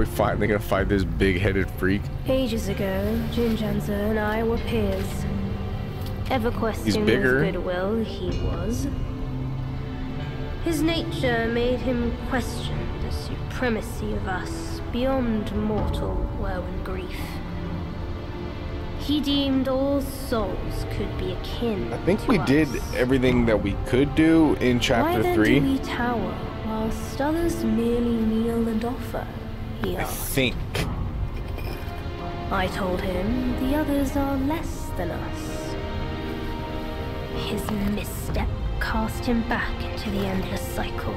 we finally gonna fight this big-headed freak? Ages ago, Jin Chanzi and I were peers. Ever questioning his goodwill, he was. His nature made him question the supremacy of us beyond mortal woe and grief. He deemed all souls could be akin. I think we us. did everything that we could do in Why chapter then three. do we tower whilst others merely kneel and offer? He I think. I told him the others are less than us. His misstep cast him back into the endless cycle.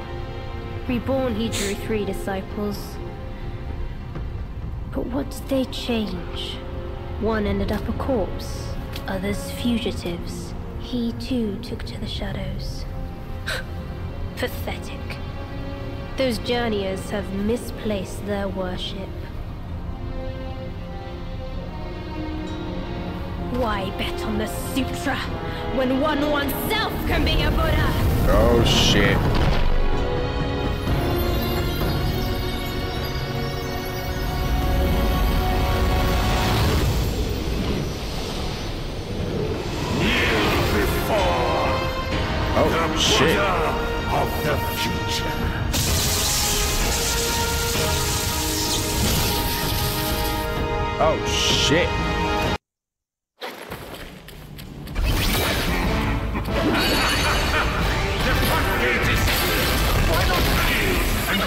Reborn, he drew three disciples. But what did they change? One ended up a corpse, others fugitives. He too took to the shadows. Pathetic. Those journeyers have misplaced their worship. Why bet on the sutra when one oneself can be a Buddha? Oh shit.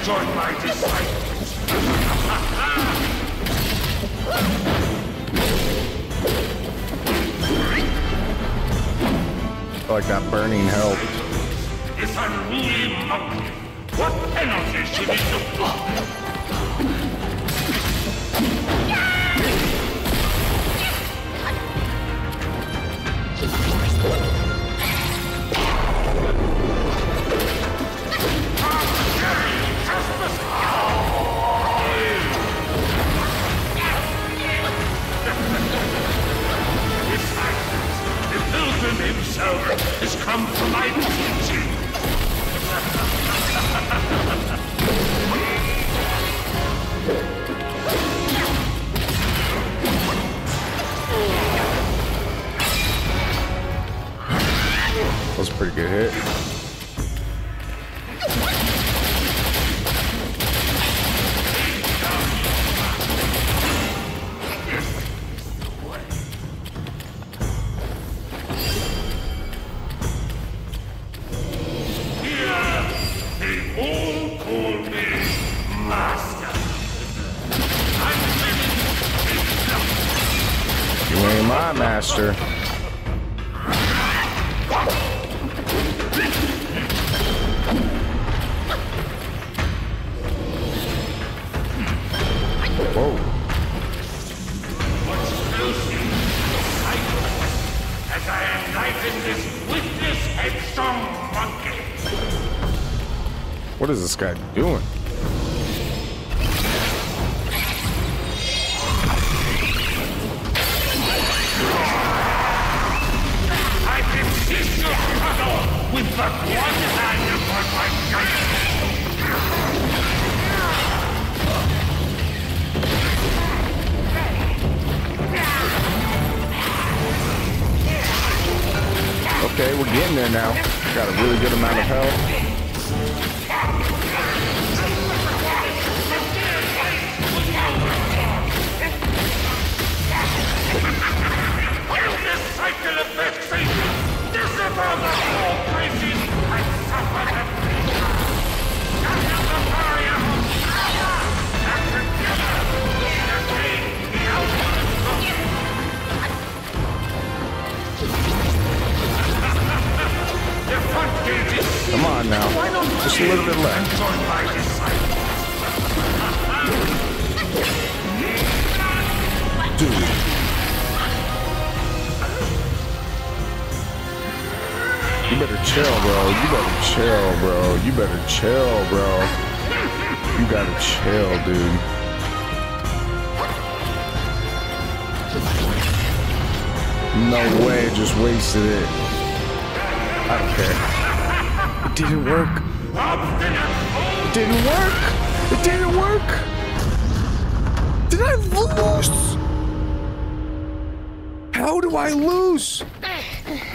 Join my disciples? Like that burning help. This unruly monk. What penalty should he look himself has come my. That was a pretty good hit. My master. Whoa. What is this guy doing? Getting there now. Got a really good amount of health. This cycle of vexation, disavow the four Just a little bit left. You better chill, bro. You better chill, bro. You better chill, bro. You gotta chill, dude. No way, just wasted it. I don't care. It didn't work. Obstinate fool! It didn't work. It didn't work. Did I lose? How do I lose?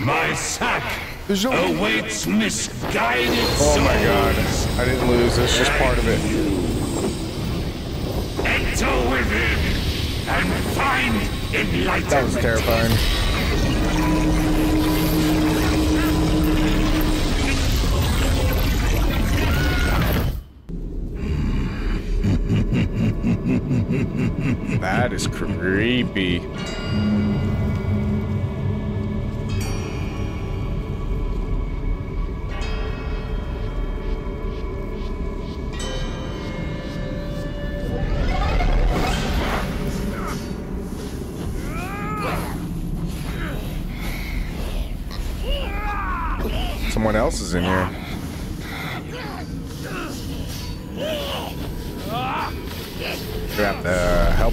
My sack There's no. awaits misguided Oh my god. I didn't lose. That's just part of it. Enter within and find enlightenment. That was terrifying. That is creepy. Someone else is in here.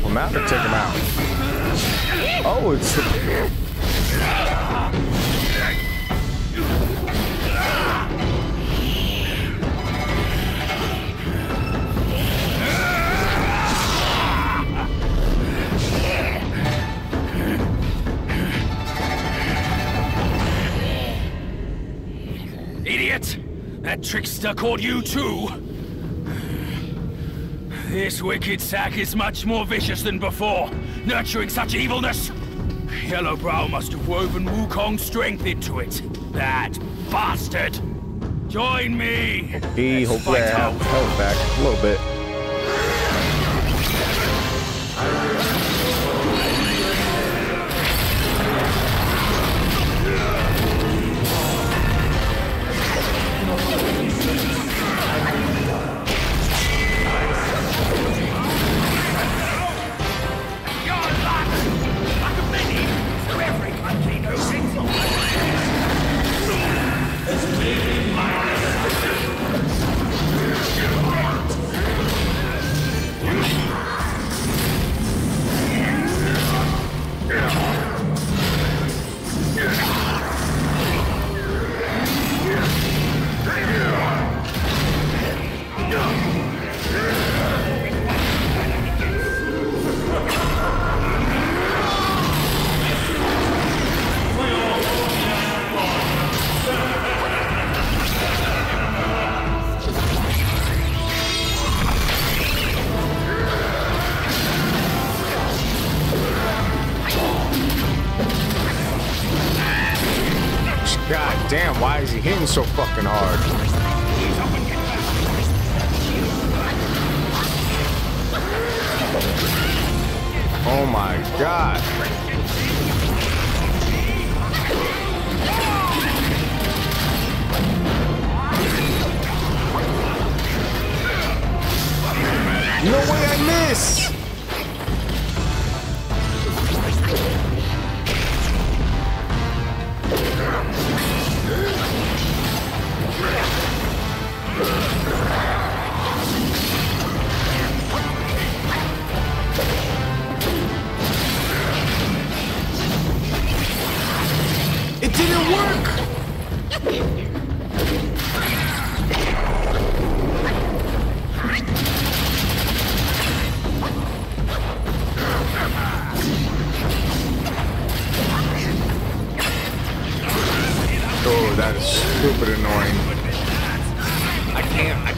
Him out or take him out? Oh, it's. Idiot! That trickster called you too! This wicked sack is much more vicious than before, nurturing such evilness! Yellowbrow must have woven Wukong's strength into it. That bastard! Join me! He Let's hopefully I have health back a little bit. Hitting so fucking hard?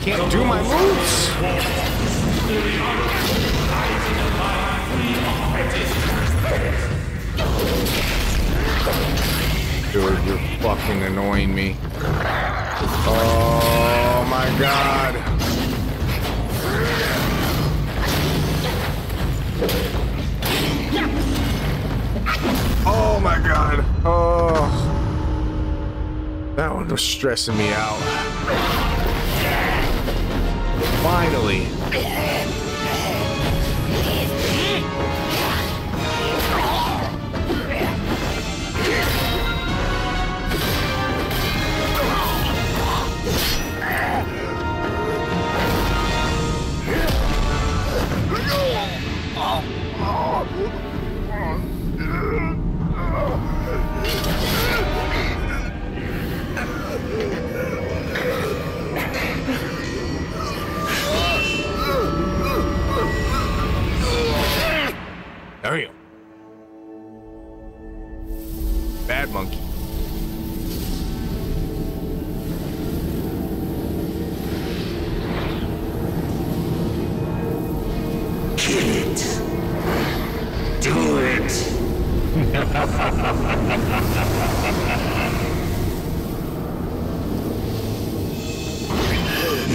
Can't, do my moves! Dude, you're fucking annoying me. Oh my god. Oh my god. Oh. That one was stressing me out. Finally. It. Do it.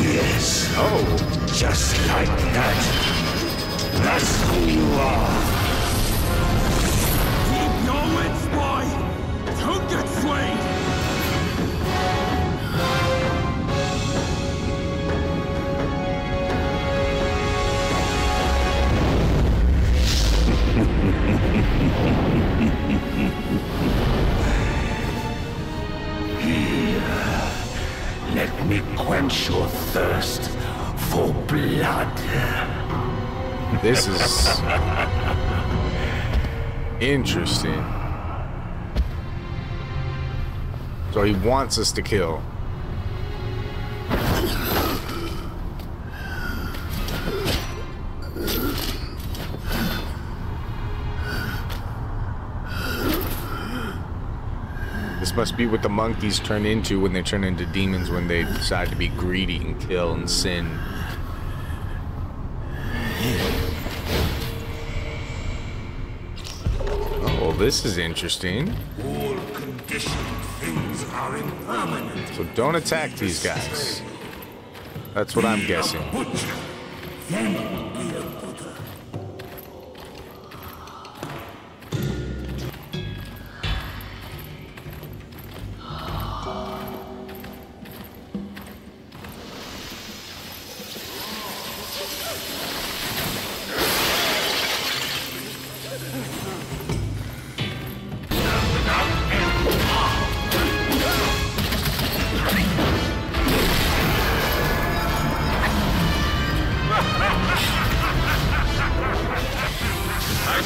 yes. Oh, Just like that. That's who you are. Let me quench your thirst for blood. this is interesting. So he wants us to kill. Must be what the monkeys turn into when they turn into demons when they decide to be greedy and kill and sin. Oh, well, this is interesting. All conditioned things are impermanent. So don't attack these guys. That's what I'm guessing.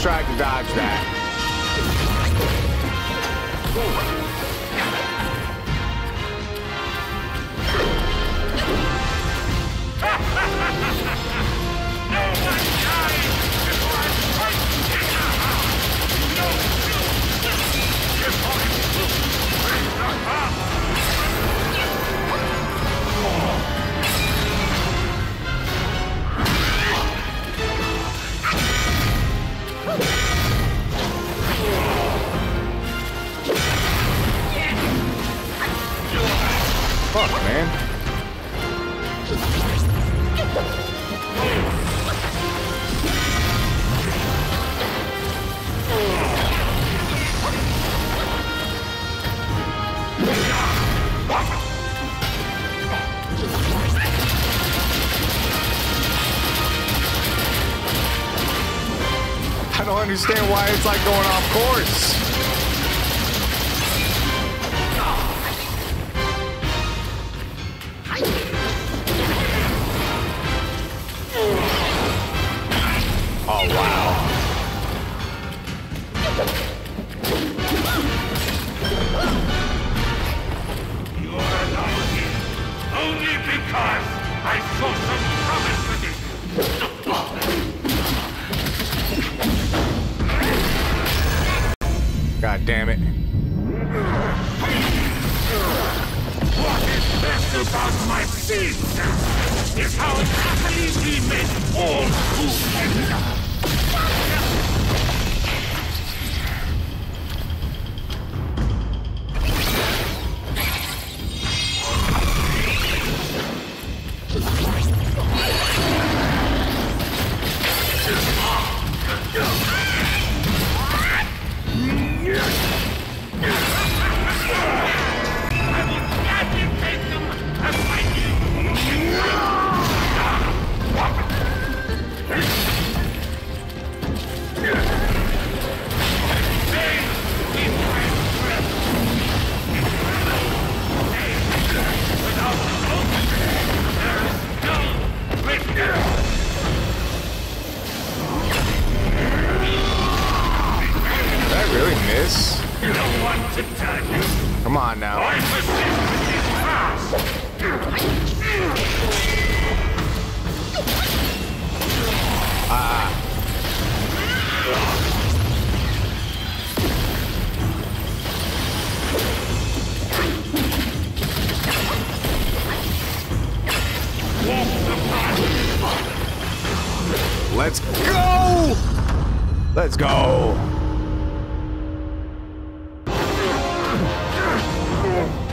Tried to dodge that. It's like going off course.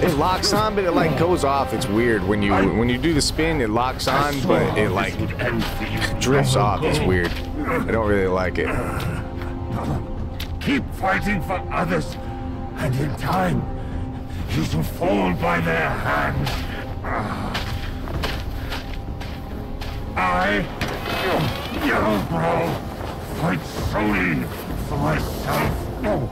It locks on, but it like goes off. It's weird when you when you do the spin. It locks on, but it like drifts off. It's weird. I don't really like it. Keep fighting for others, and in time, you shall fall by their hands. I, Yellowbrow, fight solely for myself. Oh,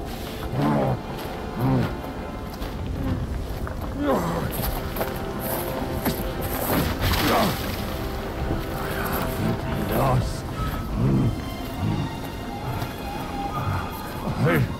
I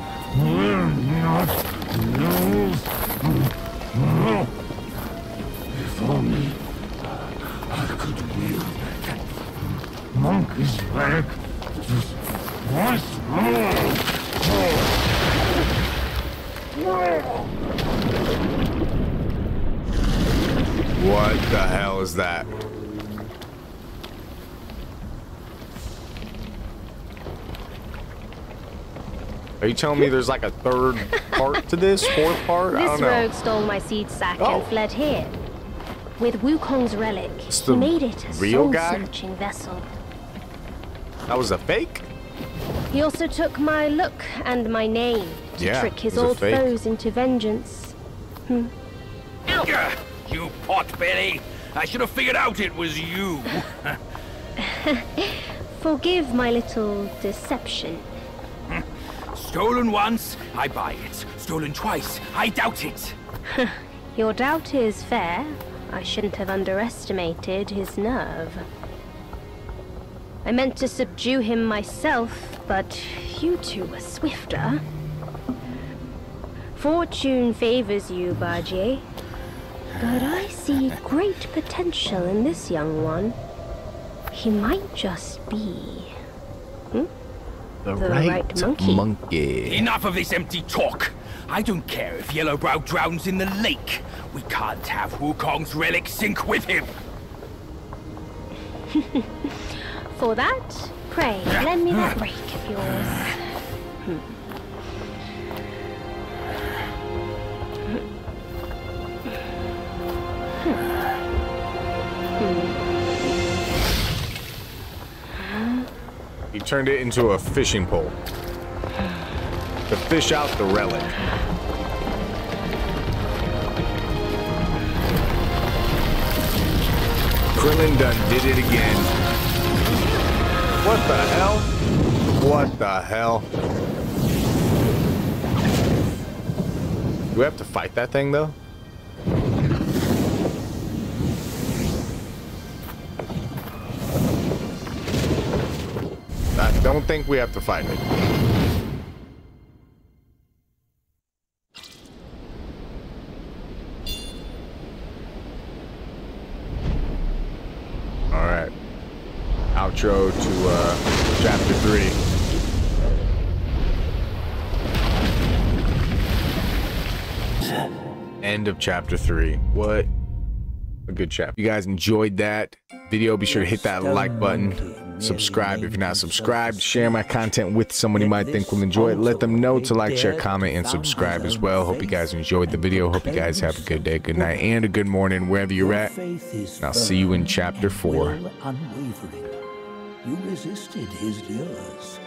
Are you telling me there's like a third part to this? Fourth part? I This don't know. rogue stole my seed sack Oh. and fled here. With Wukong's relic, he made it a real guy? soul-searching vessel. That was a fake? He also took my look and my name to Yeah, trick his it was a old fake. foes into vengeance. Hmm. Gah, You potbelly! I should have figured out it was you. Forgive my little deception. Stolen once, I buy it. Stolen twice, I doubt it. Your doubt is fair. I shouldn't have underestimated his nerve. I meant to subdue him myself, but you two were swifter. Fortune favors you, Bajie. But I see great potential in this young one. He might just be. The, The right monkey. monkey. Enough of this empty talk. I don't care if Yellowbrow drowns in the lake. We can't have Wukong's relic sink with him. For that, pray, lend me that rake of yours. He turned it into a fishing pole. To fish out the relic. Krillin done did it again. What the hell? What the hell? Do we have to fight that thing though? Don't think we have to fight it. All right. Outro to uh, chapter three. End of chapter three. What a good chapter. If you guys enjoyed that video, be sure to hit that like button. Subscribe if you're not subscribed. Share my content with someone you might think will enjoy it. Let them know to like, share, comment, and subscribe as well. Hope you guys enjoyed the video. Hope you guys have a good day, good night, and a good morning wherever you're at. And I'll see you in chapter four. You resisted his lures.